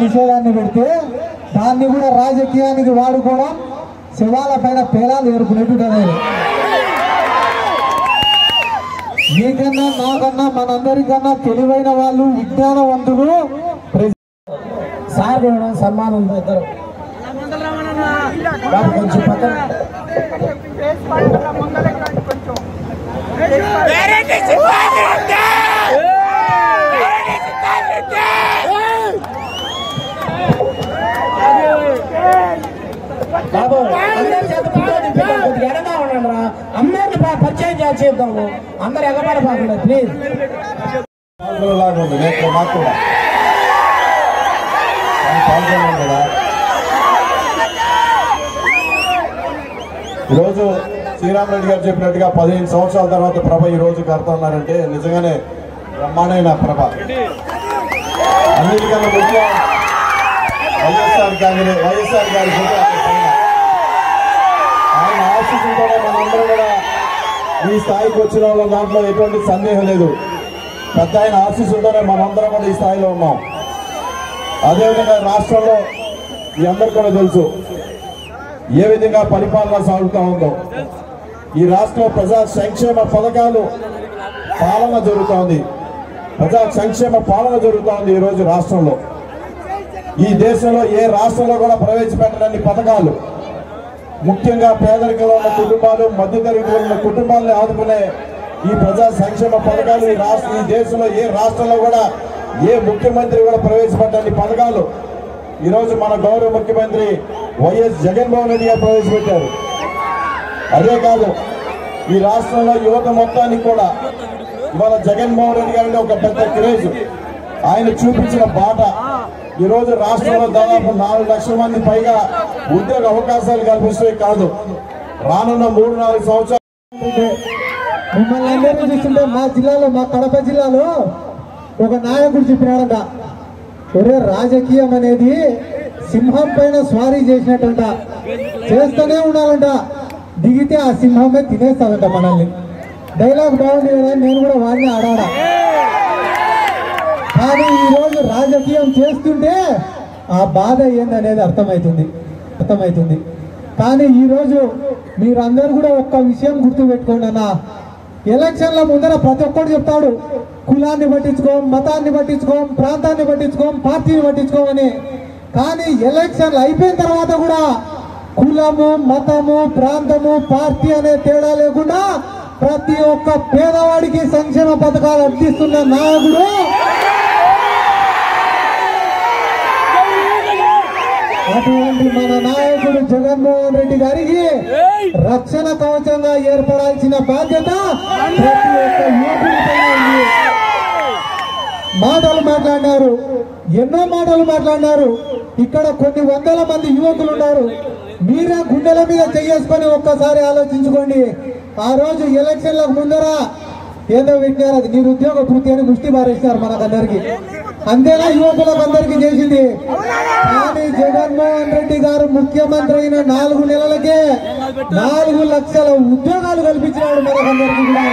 నిషేధాన్ని పెడితే దాన్ని కూడా రాజకీయానికి వాడుకోవడం శివాల పైన పేలాలు ఏర్పడేటువంటి మీకన్నా నాకన్నా మనందరికన్నా తెలివైన వాళ్ళు విజ్ఞానవంతులు. సార్ సన్మానం ఇద్దరు బాబు కొంచెం పక్కన బాబు అందరి చేత ఫోటో దింపిద్దాం. కొద్దిగా ఎడగా ఉండండి రా అందరిని ప- పరిచయం చేసి చేద్దాము అందరు ఎగబడపాకుండా ప్లీజ్ లాగా ఉంది నేను నాకు కూడా కానీ పాల్గొన్నాను కదా ఈరోజు శ్రీరామరెడ్డి గారు చెప్పినట్టుగా పదిహేను సంవత్సరాల తర్వాత ప్రభ ఈ రోజు కడుతున్నారంటే నిజంగానే బ్రహ్మాండమైన ప్రభ. అన్నిటికన్నా ముఖ్యం వైఎస్ఆర్ కాంగ్రెస్ వైఎస్ఆర్ గారి ఫోటో అక్కడ పైన. ఆయన ఆశీస్సులతోనే మనందరం కూడా ఈ స్థాయికి వచ్చిన వాళ్ళ దాంట్లో ఎటువంటి సందేహం లేదు. పెద్ద ఆయన ఆశీస్సులతోనే మనందరం కూడా ఈ స్థాయిలో ఉన్నాం. అదేవిధంగా రాష్ట్రంలో మీ అందరికీ కూడా తెలుసు. ఏ విధంగా పరిపాలన సాగుతూ ఉందో. ఈ రాష్ట్ర ప్రజా సంక్షేమ పథకాలు పాలన జరుగుతోంది. ప్రజా సంక్షేమ పాలన జరుగుతోంది ఈరోజు రాష్ట్రంలో. ఈ దేశంలో ఏ రాష్ట్రంలో కూడా ప్రవేశపెట్టడానికి పథకాలు. ముఖ్యంగా పేదరికంలో ఉన్న కుటుంబాలు మధ్యతరగతి ఉన్న కుటుంబాలను ఆదుకునే ఈ ప్రజా సంక్షేమ పథకాలు ఈ రాష్ట్ర ఈ దేశంలో ఏ రాష్ట్రంలో కూడా ఏ ముఖ్యమంత్రి కూడా ప్రవేశపెట్టని పథకాలు ఈరోజు మన గౌరవ ముఖ్యమంత్రి వైఎస్ జగన్మోహన్ రెడ్డి గారు ప్రవేశపెట్టారు. అదే కాదు ఈ రాష్ట్రంలో యువత మొత్తానికి కూడా ఇవాళ జగన్మోహన్ రెడ్డి గారిని ఒక పెద్ద క్రేజ్. ఆయన చూపించిన బాట. ఈరోజు రాష్ట్రంలో దాదాపు నాలుగు లక్షల మంది పైగా ఉద్యోగ అవకాశాలు కల్పిస్తే కాదు. రానున్న మూడు నాలుగు సంవత్సరాలు మిమ్మల్ని అందరినీ చూస్తుంటే మా జిల్లాలో మా కడప జిల్లాలో ఒక నాయకుడు చెప్పినాడంట. ఒరే రాజకీయం అనేది సింహం పైన స్వారీ చేసినట్టంట. చేస్తూనే ఉండాలంట. దిగితే ఆ సింహమే తినేస్తాడంట మనల్ని. డైలాగ్ బాగుంది కదా నేను కూడా వాడిని ఆడాడా? కానీ ఈరోజు రాజకీయం చేస్తుంటే ఆ బాధ ఏందనేది అర్థమవుతుంది అర్థమవుతుంది కానీ ఈరోజు మీరందరూ కూడా ఒక్క విషయం గుర్తుపెట్టుకోండి అన్న. ఎలక్షన్ల ముందర ప్రతి ఒక్కడు చెప్తాడు. కులాన్ని పట్టించుకోం మతాన్ని పట్టించుకోం ప్రాంతాన్ని పట్టించుకోం పార్టీని పట్టించుకోమని కానీ ఎలక్షన్లు అయిపోయిన తర్వాత కూడా కులము మతము ప్రాంతము పార్టీ అనే తేడా లేకుండా ప్రతి ఒక్క పేదవాడికి సంక్షేమ పథకాలు అందిస్తున్న నాయకుడు అటువంటి మన నాయకుడు జగన్మోహన్ రెడ్డి గారికి రక్షణ కవచంగా ఏర్పడాల్సిన బాధ్యత ప్రతి ఒక్క ఉంది. మాటలు మాట్లాడినారు. ఎన్నో మాటలు మాట్లాడినారు. ఇక్కడ కొన్ని వందల మంది యువకులు ఉన్నారు. మీరే గుండెల మీద చేసుకొని ఒక్కసారి ఆలోచించుకోండి. ఆ రోజు ఎలక్షన్లకు ముందర ఏదో పెట్టినారు అది. నిరుద్యోగ పూర్తి అని ముష్టి బారేసినారు మనకందరికి. అంతేనా యువకులకు అందరికీ చేసింది? కానీ జగన్మోహన్ రెడ్డి గారు ముఖ్యమంత్రి అయిన నాలుగు నెలలకే నాలుగు లక్షల ఉద్యోగాలు కల్పించినాడు మనకందరికీ కూడా.